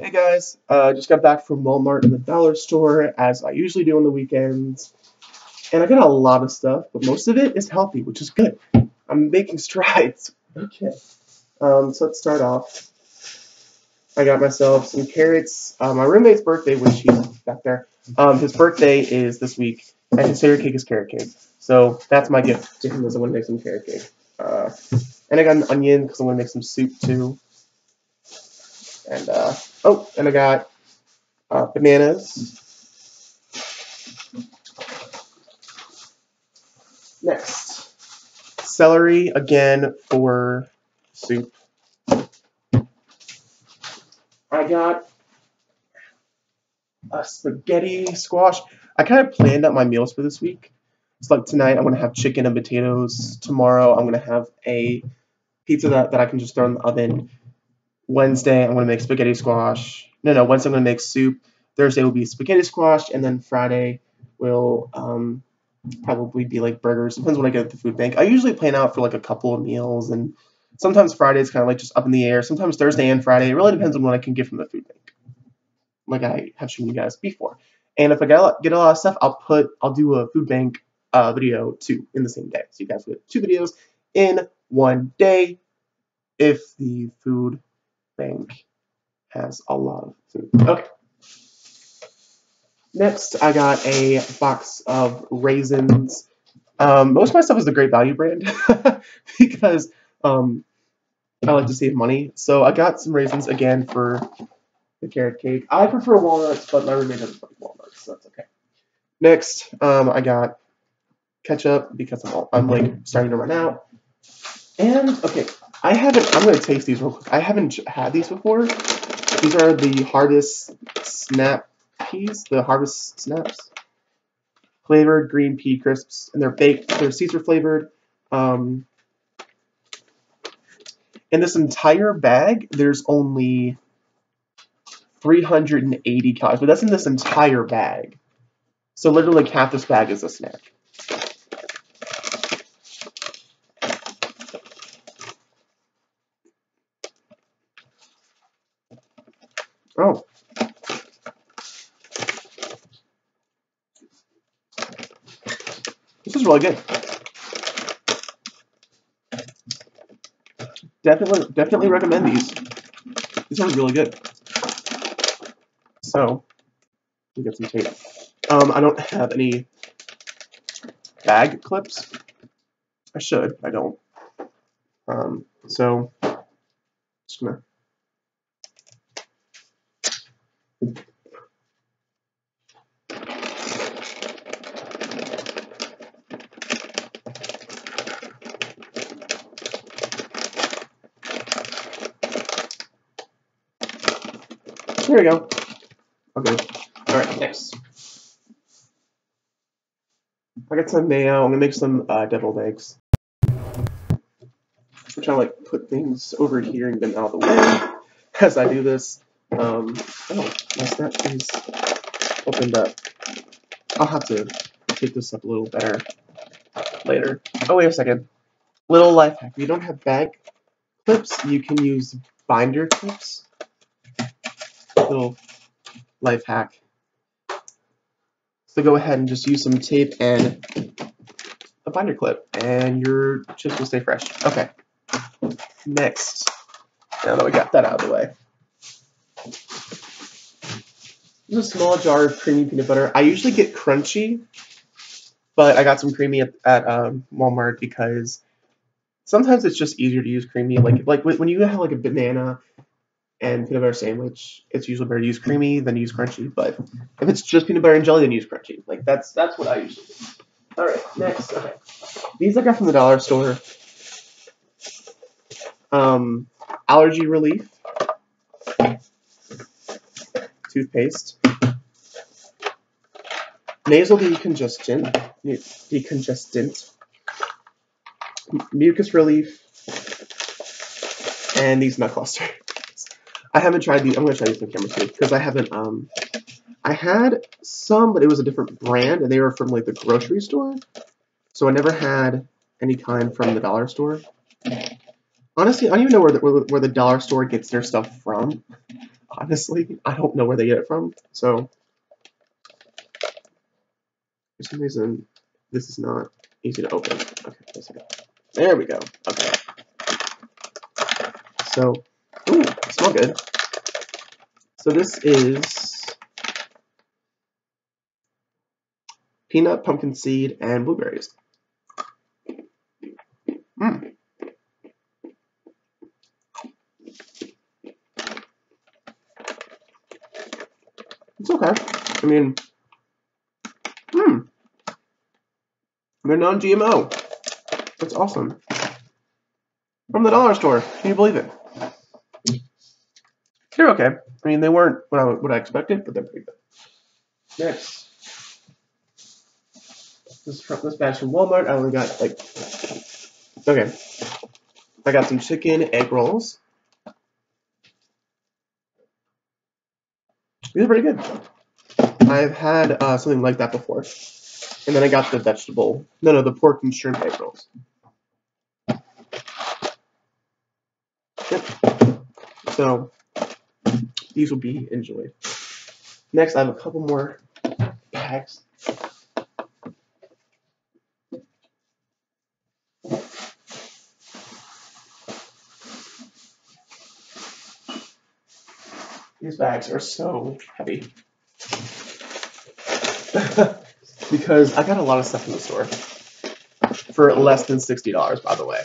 Hey guys, uh, just got back from Walmart and the dollar store as I usually do on the weekends. And I got a lot of stuff, but most of it is healthy, which is good. I'm making strides. Okay. Um, so let's start off. I got myself some carrots. Uh, my roommate's birthday, which he's back there, um, his birthday is this week, and his favorite cake is carrot cake. So that's my gift to him is I'm going to make some carrot cake. Uh, and I got an onion because I'm going to make some soup too. And, uh, oh, and I got uh, bananas. Next, celery again for soup. I got a spaghetti squash. I kind of planned out my meals for this week. It's like tonight I'm gonna have chicken and potatoes. Tomorrow I'm gonna have a pizza that, that I can just throw in the oven. Wednesday I'm gonna make spaghetti squash. No, no, Wednesday I'm gonna make soup. Thursday will be spaghetti squash, and then Friday will um, probably be like burgers. Depends when I get at the food bank. I usually plan out for like a couple of meals, and sometimes Friday is kind of like just up in the air. Sometimes Thursday and Friday. It really depends on what I can get from the food bank, like I have shown you guys before. And if I get a lot, get a lot of stuff, I'll put I'll do a food bank uh, video too in the same day. So you guys get two videos in one day if the food bank has a lot of food. Okay. Next, I got a box of raisins. Um, most of my stuff is the Great Value brand because um, I like to save money. So I got some raisins again for the carrot cake. I prefer walnuts, but my roommate doesn't like walnuts, so that's okay. Next, um, I got ketchup because I'm, all, I'm like starting to run out. And okay, I haven't. I'm gonna taste these real quick. I haven't had these before. These are the Harvest Snap Peas, the Harvest Snaps, flavored green pea crisps, and they're baked. They're Caesar flavored. Um, in this entire bag, there's only 380 calories, but that's in this entire bag. So literally half this bag is a snack. Oh. Really good. Definitely, definitely recommend these. These are really good. So, we get some tape. Um, I don't have any bag clips. I should, I don't. Um, so, just gonna There we go. Okay. Alright, next. I got some mayo. I'm gonna make some uh, deviled eggs. I'm trying to like put things over here and get them out of the way as I do this. Um, oh, my snap is opened up. I'll have to take this up a little better later. Oh, wait a second. Little life hack. If you don't have bag clips, you can use binder clips little life hack. So go ahead and just use some tape and a binder clip, and your chips will stay fresh. Okay. Next, now that we got that out of the way, there's a small jar of creamy peanut butter. I usually get crunchy, but I got some creamy at, at um, Walmart because sometimes it's just easier to use creamy. Like like when you have like a banana and peanut butter sandwich, it's usually better to use creamy than use crunchy. But if it's just peanut butter and jelly, then use crunchy. Like that's that's what I usually do. All right, next. Okay, these I got from the dollar store. Um, allergy relief, toothpaste, nasal decongestant, decongestant, mucus relief, and these nut clusters. I haven't tried these. I'm gonna try these on camera too because I haven't. Um, I had some, but it was a different brand, and they were from like the grocery store. So I never had any kind from the dollar store. Honestly, I don't even know where the, where, where the dollar store gets their stuff from. honestly, I don't know where they get it from. So for some reason, this is not easy to open. Okay, there we go. Okay. So, smell good. So this is peanut, pumpkin seed, and blueberries. Mmm. It's okay. I mean, hmm. They're non-GMO. That's awesome. From the dollar store. Can you believe it? They're okay. I mean, they weren't what I, what I expected, but they're pretty good. Next. This, this batch from Walmart, I only got like, okay. I got some chicken egg rolls. These are pretty good. I've had uh, something like that before. And then I got the vegetable, no, no, the pork and shrimp egg rolls. Yep. So, these will be enjoyed. Next, I have a couple more packs. These bags are so heavy. because I got a lot of stuff in the store for less than $60, by the way.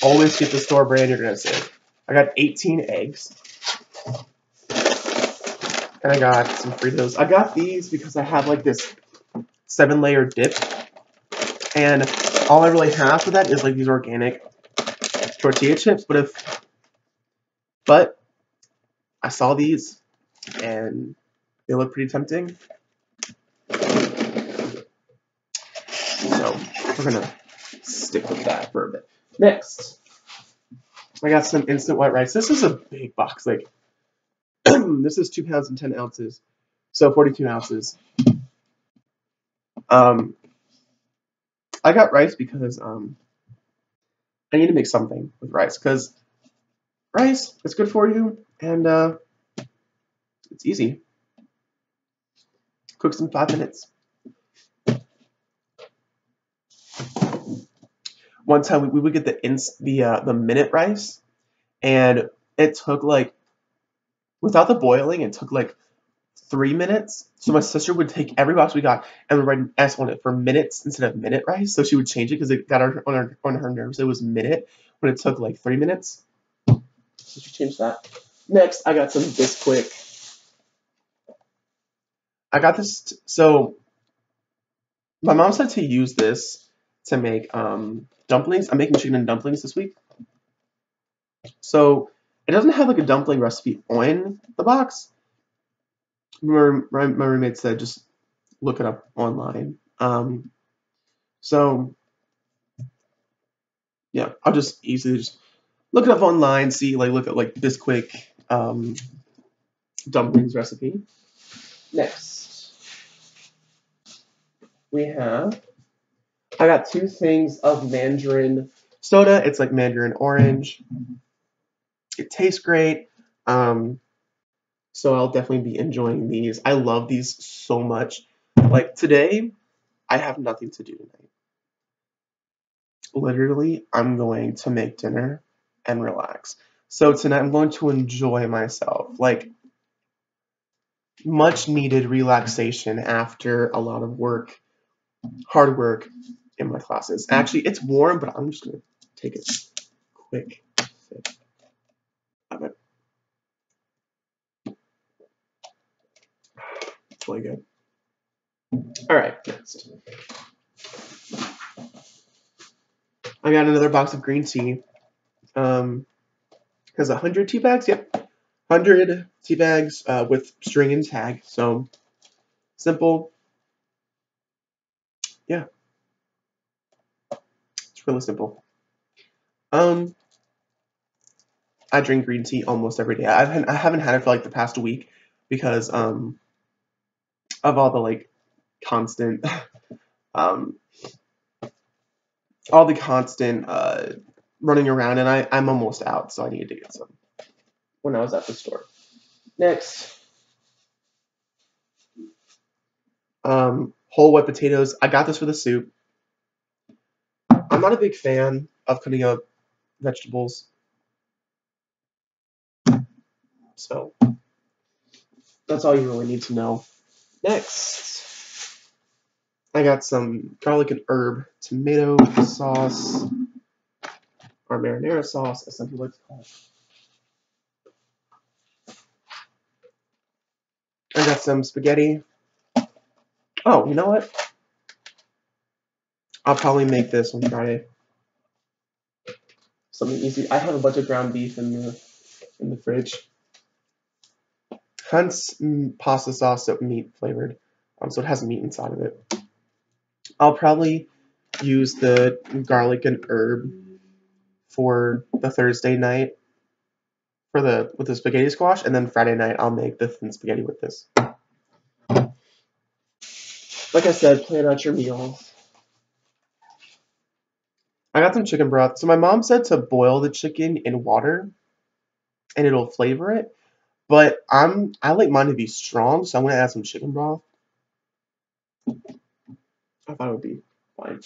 Always get the store brand, you're going to save. I got 18 eggs. And I got some Fritos. I got these because I have like this seven layer dip. And all I really have for that is like these organic tortilla chips. But if, but I saw these and they look pretty tempting. So we're gonna stick with that for a bit. Next, I got some instant white rice. This is a big box. Like this is two pounds and ten ounces, so 42 ounces. Um, I got rice because um, I need to make something with rice because rice is good for you and uh, it's easy. Cooks in five minutes. One time we, we would get the ins the uh, the minute rice, and it took like without the boiling, it took like three minutes. So my sister would take every box we got and write an S on it for minutes instead of minute rice. So she would change it because it got her, on her on her nerves. It was minute when it took like three minutes. So she changed that. Next, I got some Bisquick. I got this. So my mom said to use this to make um, dumplings. I'm making chicken and dumplings this week. So it doesn't have like a dumpling recipe on the box. My, my, my roommate said just look it up online. Um, so yeah, I'll just easily just look it up online, see like look at like Bisquick um, dumplings recipe. Next, we have I got two things of mandarin soda. It's like mandarin orange. It tastes great. Um, so I'll definitely be enjoying these. I love these so much. Like today, I have nothing to do tonight. Literally, I'm going to make dinner and relax. So tonight I'm going to enjoy myself. Like much needed relaxation after a lot of work, hard work in my classes. Actually, it's warm, but I'm just going to take a quick sip of it. Really good. All right, next. I got another box of green tea. Um, has 100 tea bags? Yep. 100 tea bags uh, with string and tag. So simple. Yeah. It's really simple. Um, I drink green tea almost every day. I've I haven't had it for like the past week because um of all the like constant um all the constant uh running around and I I'm almost out so I needed to get some when I was at the store. Next, um, whole white potatoes. I got this for the soup. I'm not a big fan of cutting up vegetables. So that's all you really need to know. Next, I got some garlic and herb tomato sauce, or marinara sauce, as some people like to call it. I got some spaghetti. Oh, you know what? I'll probably make this on Friday. Something easy. I have a bunch of ground beef in the in the fridge. Hunt's mm, pasta sauce, so meat flavored, um, so it has meat inside of it. I'll probably use the garlic and herb for the Thursday night for the with the spaghetti squash, and then Friday night I'll make the thin spaghetti with this. Like I said, plan out your meals. I got some chicken broth. So my mom said to boil the chicken in water and it'll flavor it. But I'm I like mine to be strong, so I'm gonna add some chicken broth. I thought it would be fine.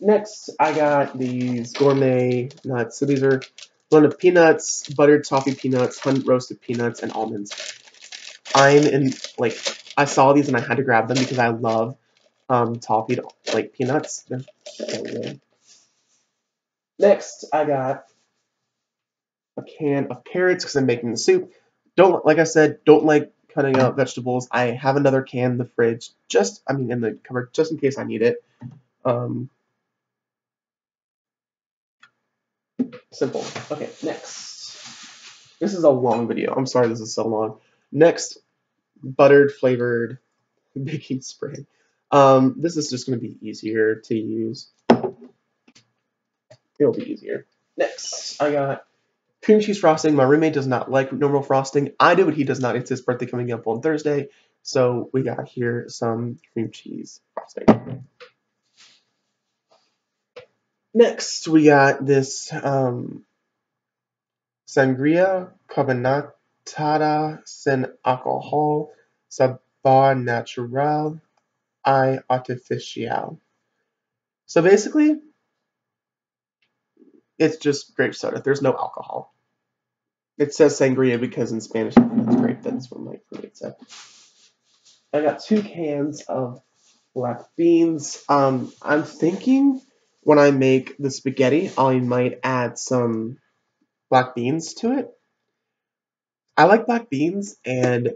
Next, I got these gourmet nuts. So these are one of peanuts, buttered toffee peanuts, hunt roasted peanuts, and almonds. I'm in like I saw these and I had to grab them because I love um, toffee like peanuts. They're. Next, I got a can of carrots because I'm making the soup. Don't like I said, don't like cutting out vegetables. I have another can in the fridge, just I mean in the cupboard, just in case I need it. Um, simple. Okay, next. This is a long video. I'm sorry this is so long. Next, buttered flavored baking spray. Um, this is just going to be easier to use. It'll be easier. Next, I got cream cheese frosting. My roommate does not like normal frosting. I do, but he does not. It's his birthday coming up on Thursday. So we got here some cream cheese frosting. Next, we got this um, sangria carbonatada sin alcohol sabor natural y artificial. So basically, it's just grape soda. There's no alcohol. It says sangria because in Spanish it's grape. That's what my roommate said. I got two cans of black beans. Um, I'm thinking when I make the spaghetti, I might add some black beans to it. I like black beans and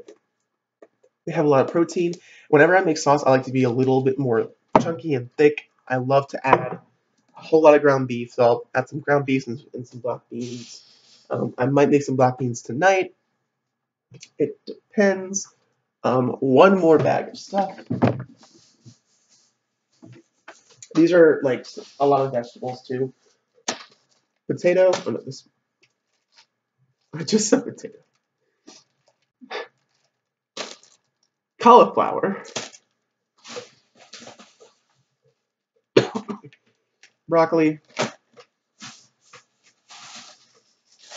they have a lot of protein. Whenever I make sauce, I like to be a little bit more chunky and thick. I love to add a whole lot of ground beef, so I'll add some ground beef and, and some black beans. Um, I might make some black beans tonight. It depends. Um, one more bag of stuff. These are like a lot of vegetables too. Potato. Oh no, this. I just said potato. Cauliflower. broccoli,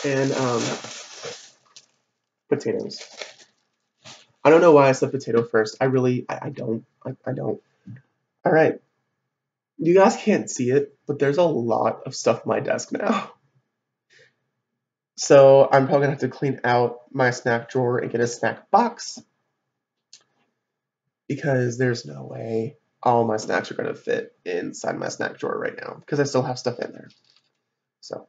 and um, potatoes. I don't know why I said potato first. I really, I, I don't. I, I don't. All right. You guys can't see it, but there's a lot of stuff on my desk now. So I'm probably gonna have to clean out my snack drawer and get a snack box because there's no way all my snacks are gonna fit inside my snack drawer right now because I still have stuff in there. So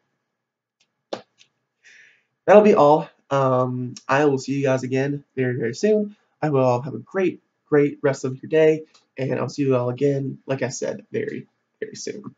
that'll be all. Um, I will see you guys again very, very soon. I will all have a great, great rest of your day, and I'll see you all again, like I said, very, very soon.